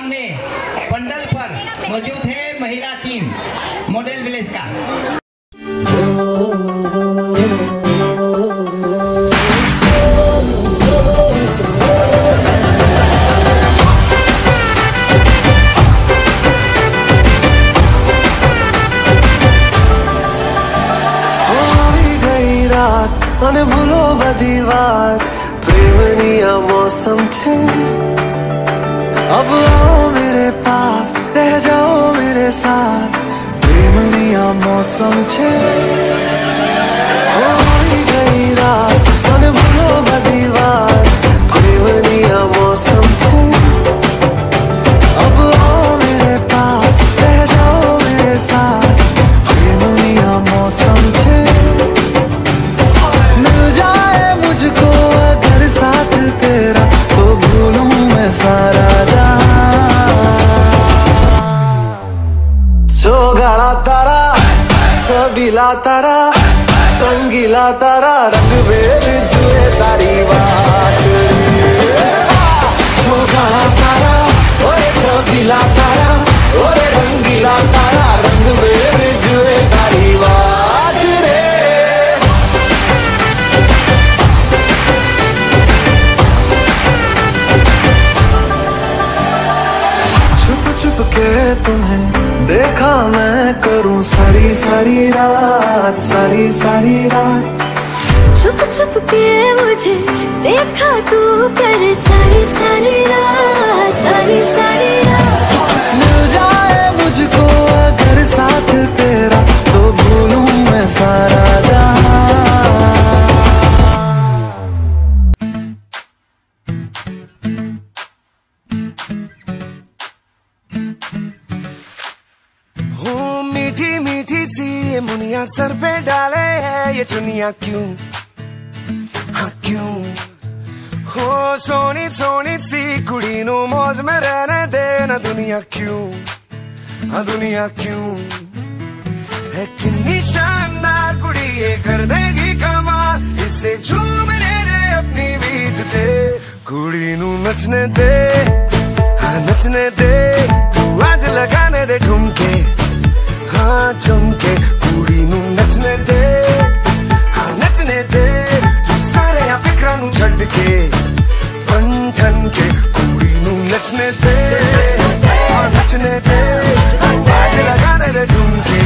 सामने पंडल पर मौजूद है महिला टीम मॉडल विलेज का આવી ગઈ રાત અને ભૂલો બધી વાત પ્રેમની આ મોસમ છે अब आओ मेरे पास रह जाओ मेरे साथ। प्रेमनी मौसम छे। घड़ा तारा छबीला तारा, रंगीला तारा, रंग बेर जुए तारी बात। हाँ, छो घड़ा तारा छबीला तारा। छुप के तुम्हें देखा मैं करूँ सारी सारी रात सारी सारी रात। छुप छुप के मुझे देखा तू कर सारी सारी रात सारी सारी रात। मिल जाए मुझको अगर साथ तेरा तो भूलूं मैं सारा जहाँ मीठी मीठी सी ये मुनिया सर पे डाले है। ये चुनिया क्यों? हाँ क्यों? हो, सोनी सोनी सी कुड़ी नु मौज में रहने देना दुनिया क्यों? हाँ दुनिया क्यों? है कितनी शानदार कुड़ी, ये कर देगी कमाल। इससे झूमने दे अपनी बीत दे कुड़ी नु नचने दे हाँ नचने दे। तू आज लगाने दे ठुमके हाँ जम के कुड़ी नू नचने दे। हाँ नचने दे। तू सारे या फिक्रा नू छड़ के बन के कुड़ी नू नचने दे। हाँ नचने दे। आज लगाने दे ढूंढ के